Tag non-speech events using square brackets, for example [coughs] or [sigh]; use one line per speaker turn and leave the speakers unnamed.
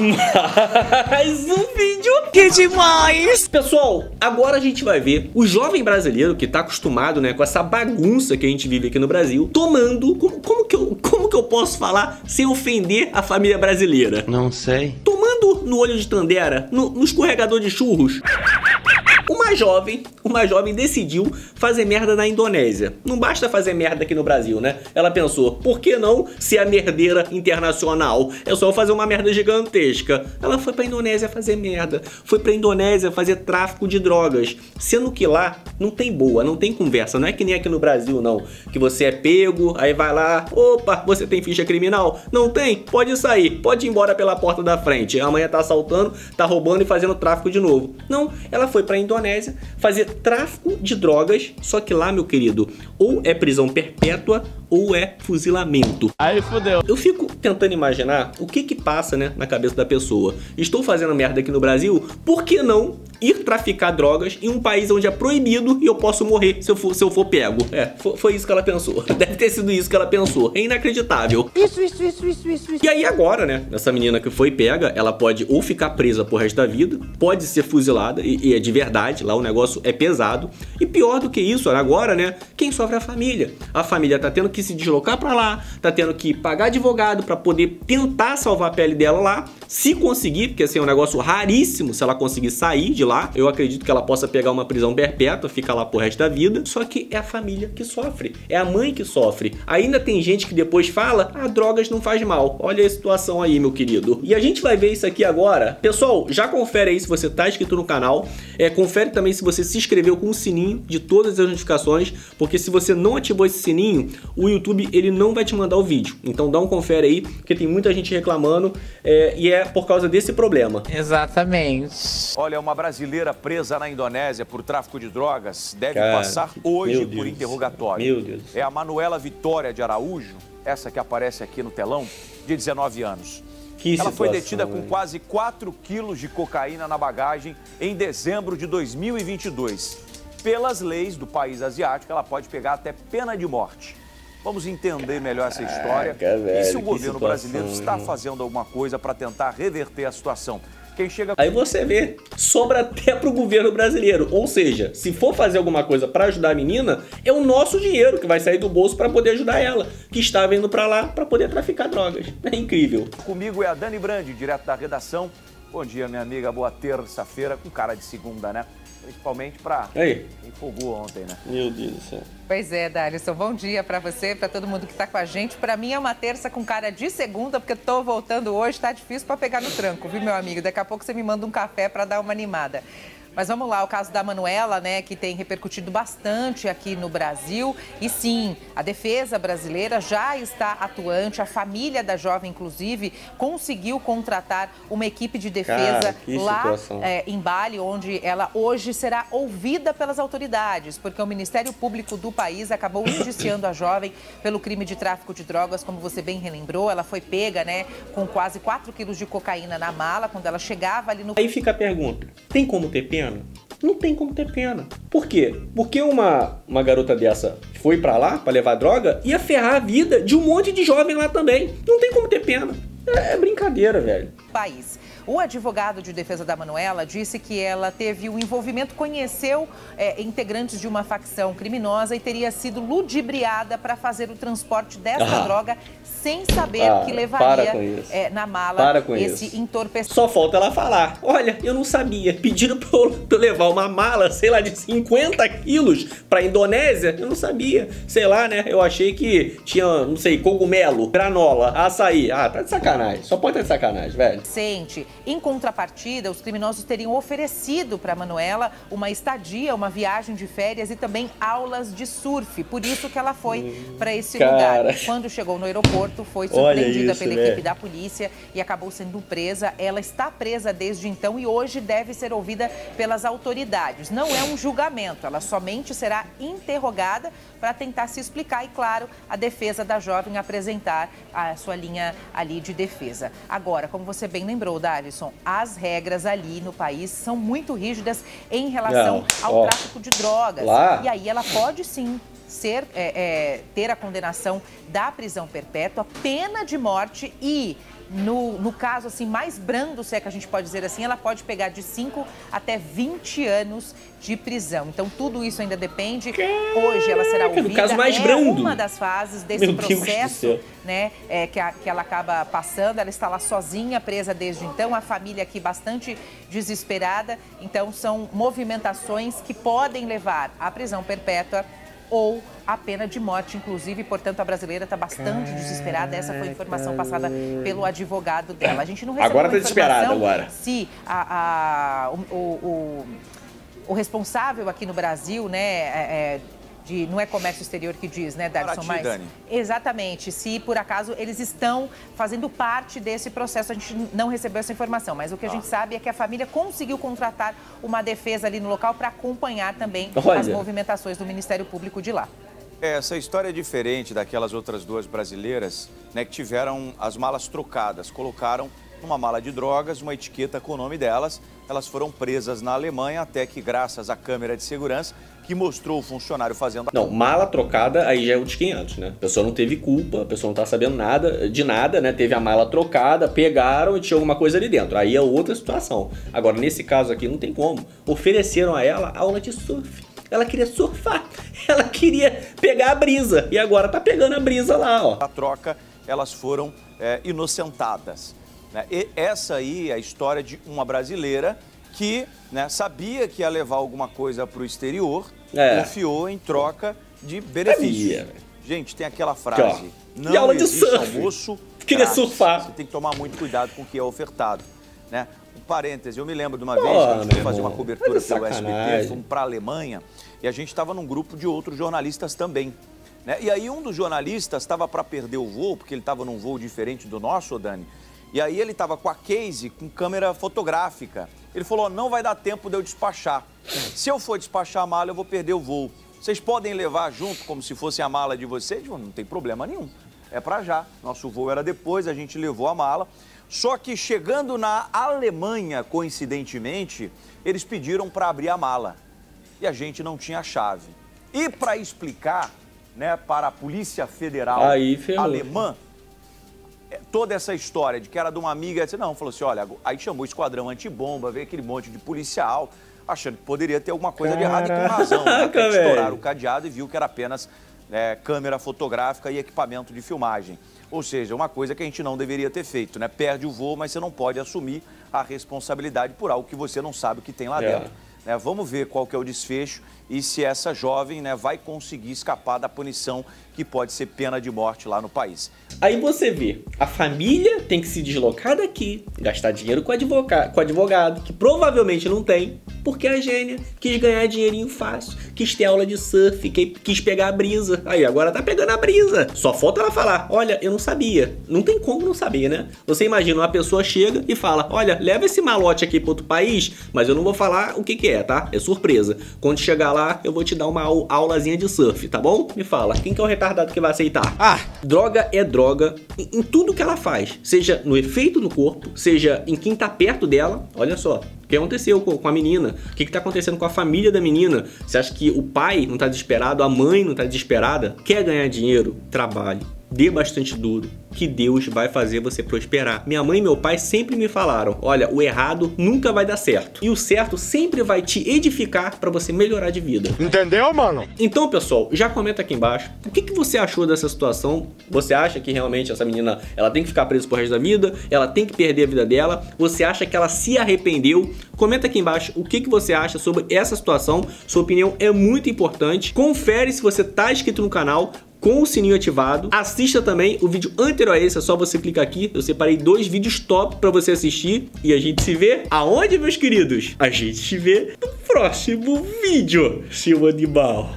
Mais um vídeo que demais! Pessoal, agora a gente vai ver o jovem brasileiro que tá acostumado, né, com essa bagunça que a gente vive aqui no Brasil, tomando, como, como que eu, como que eu posso falar sem ofender a família brasileira?
Não sei.
Tomando no olho de Tandera, no, no escorregador de churros. Uma jovem, uma jovem decidiu fazer merda na Indonésia. Não basta fazer merda aqui no Brasil, né? Ela pensou, por que não ser a merdeira internacional? É só fazer uma merda gigantesca. Ela foi pra Indonésia fazer merda. Foi pra Indonésia fazer tráfico de drogas. Sendo que lá não tem boa, não tem conversa. Não é que nem aqui no Brasil, não. Que você é pego, aí vai lá, opa, você tem ficha criminal? Não tem? Pode sair, pode ir embora pela porta da frente. Amanhã tá assaltando, tá roubando e fazendo tráfico de novo. Não, ela foi pra Indonésia Indonésia fazer tráfico de drogas, só que lá, meu querido, ou é prisão perpétua ou é fuzilamento.
Aí fodeu.
Eu fico tentando imaginar o que que passa, né, na cabeça da pessoa. Estou fazendo merda aqui no Brasil, por que não ir traficar drogas em um país onde é proibido e eu posso morrer se eu for, se eu for pego? É, foi, foi isso que ela pensou. [laughs] Deve ter sido isso que ela pensou. É inacreditável.
Isso, isso, isso, isso, isso, isso.
E aí agora, né, essa menina que foi pega, ela pode ou ficar presa pro resto da vida, pode ser fuzilada, e, e é de verdade, lá o negócio é pesado. E pior do que isso, agora, né, quem sofre é a família. A família tá tendo que se deslocar para lá, tá tendo que pagar advogado para poder tentar salvar a pele dela lá, se conseguir, porque assim é um negócio raríssimo se ela conseguir sair de lá. Eu acredito que ela possa pegar uma prisão perpétua, ficar lá pro resto da vida. Só que é a família que sofre, é a mãe que sofre. Ainda tem gente que depois fala: "Ah, drogas não faz mal". Olha a situação aí, meu querido. E a gente vai ver isso aqui agora. Pessoal, já confere aí se você tá inscrito no canal. É, confere também se você se inscreveu com o sininho de todas as notificações, porque se você não ativou esse sininho, o YouTube ele não vai te mandar o vídeo. Então dá um confere aí, porque tem muita gente reclamando é, e é por causa desse problema.
Exatamente.
Olha, uma brasileira presa na Indonésia por tráfico de drogas deve
Cara,
passar hoje por interrogatório.
Meu Deus.
É a Manuela Vitória de Araújo, essa que aparece aqui no telão, de 19 anos.
Que
Ela foi
situação,
detida com
velho.
quase 4 quilos de cocaína na bagagem em dezembro de 2022. Pelas leis do país asiático, ela pode pegar até pena de morte. Vamos entender melhor essa história
velho,
e se o governo
situação,
brasileiro está fazendo alguma coisa para tentar reverter a situação. Quem chega
Aí você vê, sobra até pro governo brasileiro. Ou seja, se for fazer alguma coisa pra ajudar a menina, é o nosso dinheiro que vai sair do bolso pra poder ajudar ela, que está vindo pra lá pra poder traficar drogas. É incrível.
Comigo é a Dani Brandi, direto da redação. Bom dia, minha amiga. Boa terça-feira, com cara de segunda, né? Principalmente pra
Aí.
quem folgou ontem, né?
Meu Deus do céu.
Pois é, Dalisson, bom dia pra você, pra todo mundo que tá com a gente. Pra mim é uma terça com cara de segunda, porque tô voltando hoje, tá difícil pra pegar no tranco, viu, meu amigo? Daqui a pouco você me manda um café pra dar uma animada. Mas vamos lá, o caso da Manuela, né, que tem repercutido bastante aqui no Brasil. E sim, a defesa brasileira já está atuante, a família da jovem, inclusive, conseguiu contratar uma equipe de defesa
Cara,
lá é, em Bali, onde ela hoje será ouvida pelas autoridades, porque o Ministério Público do país acabou [coughs] indiciando a jovem pelo crime de tráfico de drogas, como você bem relembrou. Ela foi pega, né, com quase 4 quilos de cocaína na mala, quando ela chegava ali no
Aí fica a pergunta: tem como ter pena? Não tem como ter pena. Por quê? Porque uma, uma garota dessa foi pra lá pra levar droga ia ferrar a vida de um monte de jovem lá também. Não tem como ter pena. É, é brincadeira, velho.
país. O advogado de defesa da Manuela disse que ela teve um envolvimento, conheceu é, integrantes de uma facção criminosa e teria sido ludibriada para fazer o transporte dessa
Ah.
droga sem saber
Ah,
que
para
levaria é, na mala
Para com
esse
isso.
entorpecente.
Só falta ela falar: olha, eu não sabia. Pediram pra eu, [laughs] levar uma mala, sei lá, de 50 quilos pra Indonésia. Eu não sabia. Sei lá, né? Eu achei que tinha, não sei, cogumelo, granola, açaí. Ah, tá de sacanagem. Só pode estar de sacanagem, velho.
Sente. Em contrapartida, os criminosos teriam oferecido para Manuela uma estadia, uma viagem de férias e também aulas de surf. Por isso que ela foi para esse
cara.
lugar. Quando chegou no aeroporto, foi surpreendida
isso,
pela
velho.
equipe da polícia e acabou sendo presa. Ela está presa desde então e hoje deve ser ouvida pelas autoridades. Não é um julgamento, ela somente será interrogada para tentar se explicar e, claro, a defesa da jovem apresentar a sua linha ali de defesa. Agora, como você bem lembrou, As regras ali no país são muito rígidas em relação
Não,
ao
ó,
tráfico de drogas.
lá-
E aí ela pode sim ser, é, é, ter a condenação da prisão perpétua, pena de morte e no, no caso assim mais brando, se é que a gente pode dizer assim, ela pode pegar de 5 até 20 anos de prisão. Então tudo isso ainda depende. Hoje ela será ouvida.
No caso mais
é
brando.
uma das fases desse
Meu
processo, né, é, que, a- que ela acaba passando. Ela está lá sozinha, presa desde então. A família aqui bastante desesperada. Então são movimentações que podem levar à prisão perpétua ou a pena de morte, inclusive, portanto, a brasileira está bastante desesperada. Essa foi a informação passada pelo advogado dela. A gente não recebeu
Agora tá desesperada, agora.
se a, a- o, o- o- o responsável aqui no Brasil, né, é- é, de, não é comércio exterior que diz, né, Darson? Mas
Dani.
exatamente, se por acaso eles estão fazendo parte desse processo, a gente não recebeu essa informação, mas o que a gente sabe é que a família conseguiu contratar uma defesa ali no local para acompanhar também
Olha.
as movimentações do Ministério Público de lá.
Essa história é diferente daquelas outras duas brasileiras né, que tiveram as malas trocadas. Colocaram numa mala de drogas uma etiqueta com o nome delas. Elas foram presas na Alemanha até que, graças à câmera de segurança, que mostrou o funcionário fazendo a
Não, mala trocada aí já é outros 500, né? A pessoa não teve culpa, a pessoa não tá sabendo nada de nada, né? Teve a mala trocada, pegaram e tinha alguma coisa ali dentro. Aí é outra situação. Agora, nesse caso aqui, não tem como. Ofereceram a ela aula de surf. Ela queria surfar. [laughs] Ela queria pegar a brisa. E agora tá pegando a brisa lá, ó.
a troca, elas foram é, inocentadas. né? E essa aí é a história de uma brasileira que né, sabia que ia levar alguma coisa para o exterior,
É.
confiou em troca de benefícios. Gente, tem aquela frase,
ó.
não
E aula de
existe
surf.
almoço
Queria
grátis.
surfar.
Você tem que tomar muito cuidado com o que é ofertado. Né? Um parêntese, eu me lembro de uma
Pô,
vez que a gente foi fazer
irmão,
uma cobertura
de
pelo SBT, fomos para a Alemanha e a gente estava num grupo de outros jornalistas também. né? E aí um dos jornalistas estava para perder o voo, porque ele estava num voo diferente do nosso, Dani. E aí ele estava com a case com câmera fotográfica. Ele falou: não vai dar tempo de eu despachar. Se eu for despachar a mala, eu vou perder o voo. Vocês podem levar junto como se fosse a mala de vocês? Não tem problema nenhum. É para já. Nosso voo era depois, a gente levou a mala. Só que chegando na Alemanha, coincidentemente, eles pediram para abrir a mala e a gente não tinha chave. E para explicar, né, para a Polícia Federal
Aí
alemã, toda essa história de que era de uma amiga, disse, não, falou assim, olha, aí chamou o esquadrão antibomba, veio aquele monte de policial, achando que poderia ter alguma coisa de errado e com razão. Né? Até
Caraca,
estouraram o cadeado e viu que era apenas é, câmera fotográfica e equipamento de filmagem. Ou seja, uma coisa que a gente não deveria ter feito, né? Perde o voo, mas você não pode assumir a responsabilidade por algo que você não sabe o que tem lá
É.
dentro. né? Vamos ver qual que é o desfecho e se essa jovem né, vai conseguir escapar da punição que pode ser pena de morte lá no país.
Aí você vê, a família tem que se deslocar daqui, gastar dinheiro com, advoca com advogado, que provavelmente não tem, porque a gênia quis ganhar dinheirinho fácil, quis ter aula de surf, quis pegar a brisa. Aí agora tá pegando a brisa. Só falta ela falar: olha, eu não sabia. Não tem como não saber, né? Você imagina, uma pessoa chega e fala: olha, leva esse malote aqui para outro país, mas eu não vou falar o que, que é, tá? É surpresa. Quando chegar lá, eu vou te dar uma au- aulazinha de surf, tá bom? Me fala, quem que é o retardado que vai aceitar? Ah, droga é droga em, em tudo que ela faz, seja no efeito no corpo, seja em quem tá perto dela. Olha só, o que aconteceu com, a menina? O que, que tá acontecendo com a família da menina? Você acha que o pai não tá desesperado, a mãe não tá desesperada? Quer ganhar dinheiro? Trabalhe. Dê bastante duro, que Deus vai fazer você prosperar. Minha mãe e meu pai sempre me falaram: olha, o errado nunca vai dar certo. E o certo sempre vai te edificar para você melhorar de vida.
Entendeu, mano?
Então, pessoal, já comenta aqui embaixo o que, que você achou dessa situação. Você acha que realmente essa menina ela tem que ficar presa pro resto da vida? Ela tem que perder a vida dela? Você acha que ela se arrependeu? Comenta aqui embaixo o que, que você acha sobre essa situação. Sua opinião é muito importante. Confere se você tá inscrito no canal com o sininho ativado. Assista também o vídeo anterior a esse, é só você clicar aqui. Eu separei dois vídeos top para você assistir e a gente se vê aonde, meus queridos? A gente se vê no próximo vídeo, seu animal.